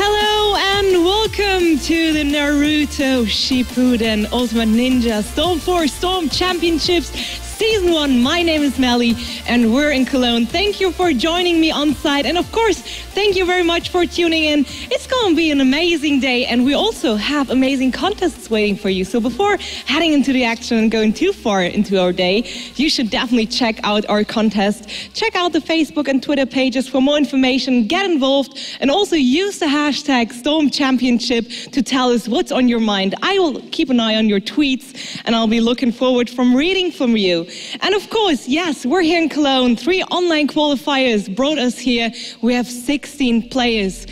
Hello and welcome to the Naruto Shippuden Ultimate Ninja Storm 4 Storm Championships Season 1. My name is Melly and we're in Cologne. Thank you for joining me on site. And of course, thank you very much for tuning in. It's going to be an amazing day and we also have amazing contests waiting for you. So before heading into the action and going too far into our day, you should definitely check out our contest. Check out the Facebook and Twitter pages for more information, get involved, and also use the hashtag Storm Championship to tell us what's on your mind. I will keep an eye on your tweets and I'll be looking forward from reading from you. And of course, yes, we're here in Cologne. Three online qualifiers brought us here. We have 16 players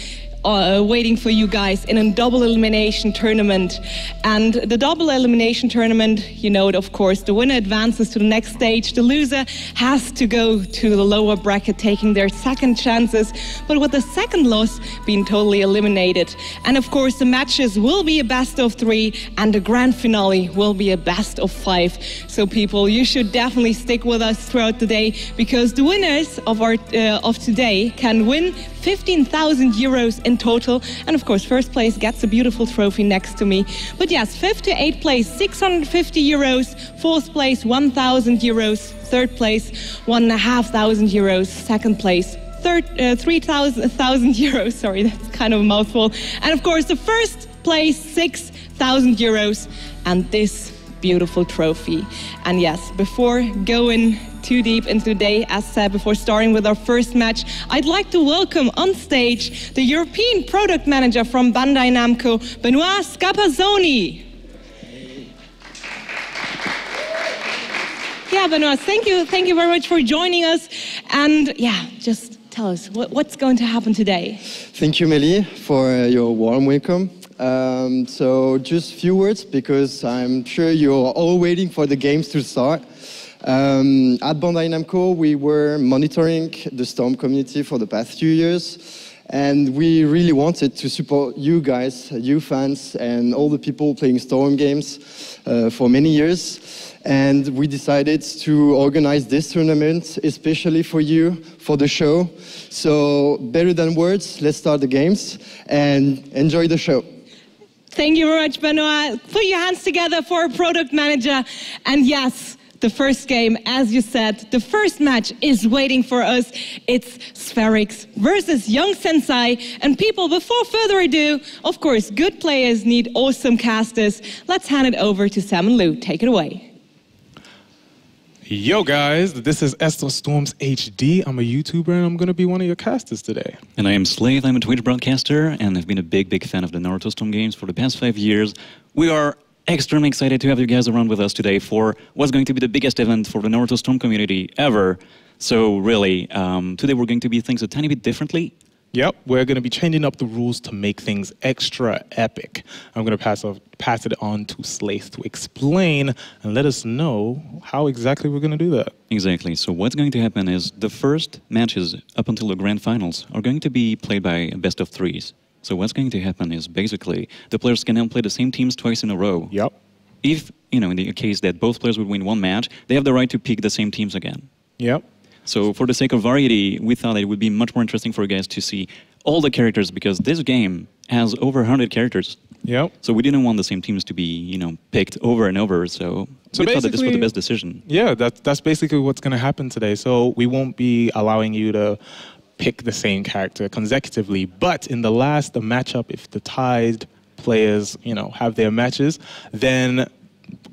uh, waiting for you guys in a double elimination tournament. And the double elimination tournament, you know it, of course, the winner advances to the next stage. The loser has to go to the lower bracket, taking their second chances, but with the second loss being totally eliminated. And of course, the matches will be a best of three, and the grand finale will be a best of five. So, people, you should definitely stick with us throughout the day because the winners of our uh, of today can win 15,000 euros in total. And of course, first place gets a beautiful trophy next to me. But yes, fifth to eighth place, 650 euros. Fourth place, 1,000 euros. Third place, 1,500 euros. Second place, uh, 3,000 euros. Sorry, that's kind of a mouthful. And of course, the first place, 6,000 euros. And this beautiful trophy. And yes, before going too deep into the day, as said before starting with our first match, I'd like to welcome on stage the European product manager from Bandai Namco, Benoit Scapazzoni. Yeah, Benoit, thank you, thank you very much for joining us. And yeah, just tell us what, what's going to happen today. Thank you, Meli, for your warm welcome. Um, so just a few words because I'm sure you're all waiting for the games to start. Um, at Bandai Namco, we were monitoring the Storm community for the past few years. And we really wanted to support you guys, you fans, and all the people playing Storm games uh, for many years. And we decided to organize this tournament, especially for you, for the show. So, better than words, let's start the games and enjoy the show. Thank you very much, Benoit. Put your hands together for a product manager. And yes, the first game, as you said, the first match is waiting for us. It's Spherix versus Young Sensei. And people, before further ado, of course, good players need awesome casters. Let's hand it over to Sam and Lou. Take it away. Yo guys, this is Esther Storms HD. I'm a YouTuber and I'm gonna be one of your casters today. And I am Slave, I'm a Twitch broadcaster and I've been a big, big fan of the Naruto Storm games for the past five years. We are extremely excited to have you guys around with us today for what's going to be the biggest event for the Naruto Storm community ever. So really, um, today we're going to be things a tiny bit differently. Yep, we're going to be changing up the rules to make things extra epic. I'm going to pass, off, pass it on to Slaith to explain and let us know how exactly we're going to do that. Exactly. So what's going to happen is the first matches up until the grand finals are going to be played by best of threes. So what's going to happen is basically the players can now play the same teams twice in a row. Yep. If, you know, in the case that both players would win one match, they have the right to pick the same teams again. Yep. So for the sake of variety, we thought it would be much more interesting for you guys to see all the characters because this game has over 100 characters. Yep. So we didn't want the same teams to be, you know, picked over and over. So, So we thought that this was the best decision. Yeah, that, that's basically what's going to happen today. So we won't be allowing you to pick the same character consecutively. But in the last the matchup, if the tied players, you know, have their matches, then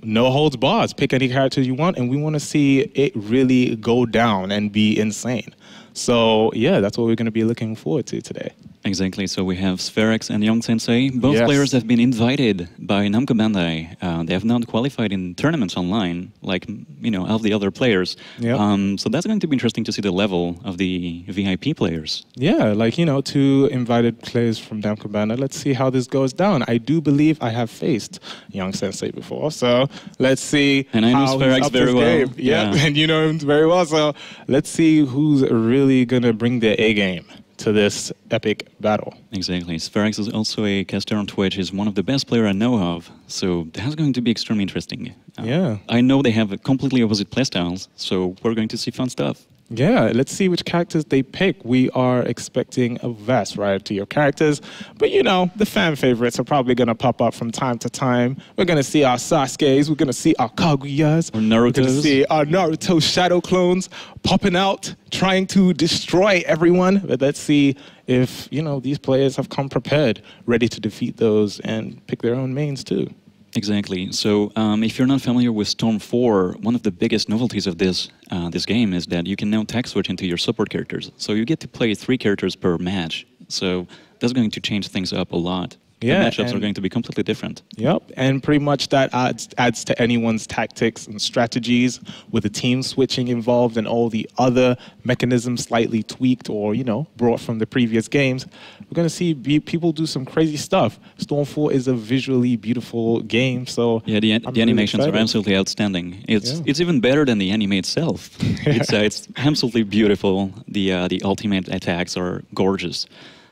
no holds bars. Pick any character you want, and we want to see it really go down and be insane. So yeah, that's what we're going to be looking forward to today. Exactly. So we have Spherix and Young Sensei. Both Yes. players have been invited by Namco Bandai. Uh, they have not qualified in tournaments online, like you know, all the other players. Yep. Um, so that's going to be interesting to see the level of the VIP players. Yeah, like you know, two invited players from Namco Bandai. Let's see how this goes down. I do believe I have faced Young Sensei before, so let's see. And I know how he's Spherix up very well. Yeah, Yeah. and you know him very well. So let's see who's really gonna bring their A game to this epic battle. Exactly. Spherix is also a caster on Twitch. He's one of the best players I know of. So that's going to be extremely interesting. Uh, Yeah. I know they have completely opposite playstyles, so we're going to see fun stuff. Yeah, let's see which characters they pick. We are expecting a vast variety of characters, but you know, the fan favorites are probably going to pop up from time to time. We're going to see our Sasuke's, we're going to see our Kaguyas, we're going to see our Naruto shadow clones popping out, trying to destroy everyone. But let's see if, you know, these players have come prepared, ready to defeat those and pick their own mains too. Exactly. So, um, if you're not familiar with Storm 4, one of the biggest novelties of this uh, this game is that you can now tag switch into your support characters. So you get to play three characters per match. So that's going to change things up a lot. Yeah, the matchups are going to be completely different. Yep, and pretty much that adds adds to anyone's tactics and strategies with the team switching involved and all the other mechanisms slightly tweaked or you know brought from the previous games. We're gonna see be, people do some crazy stuff. Storm 4 is a visually beautiful game, so Yeah, the, I'm the really animations are absolutely outstanding. It's Yeah. it's even better than the anime itself. it's uh, it's absolutely beautiful. The uh, the ultimate attacks are gorgeous.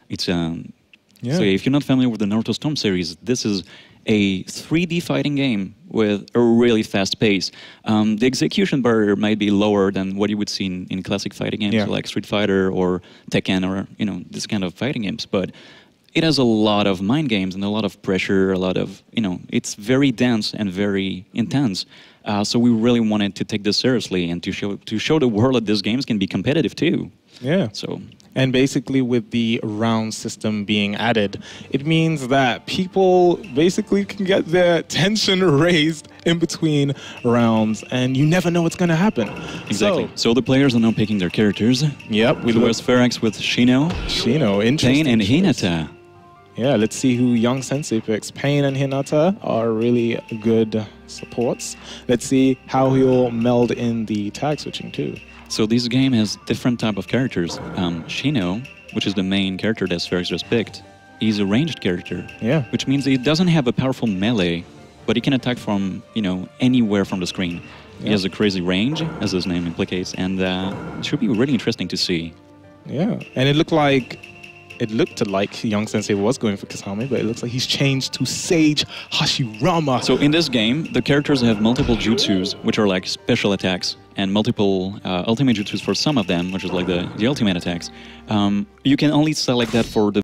It's um. Yeah. So if you're not familiar with the Naruto Storm series, this is a 3D fighting game with a really fast pace. Um, the execution barrier might be lower than what you would see in, in classic fighting games Yeah. like Street Fighter or Tekken or you know this kind of fighting games, but it has a lot of mind games and a lot of pressure, a lot of you know, it's very dense and very intense. Uh, so we really wanted to take this seriously and to show to show the world that these games can be competitive too. yeah. So And basically, with the round system being added, it means that people basically can get their tension raised in between rounds, and you never know what's going to happen. exactly. So, So, the players are now picking their characters. yep, we It look was Spherix with Shino, Shino, interesting. Pain, and. Hinata. Yeah, let's see who Young Sensei picks. Pain and Hinata are really good supports. Let's see how he'll meld in the tag switching too. So this game has different type of characters. Um, Shino, which is the main character that Spherix just picked, is a ranged character. Yeah. Which means he doesn't have a powerful melee, but he can attack from you know anywhere from the screen. He has a crazy range, as his name implicates, and uh, it should be really interesting to see. Yeah, and it looked like it looked like Young Sensei was going for Kisame, but it looks like he's changed to Sage Hashirama. So in this game, the characters have multiple jutsus, which are like special attacks, and multiple uh, ultimate jutsus for some of them, which is like the, the ultimate attacks. Um, you can only select that for the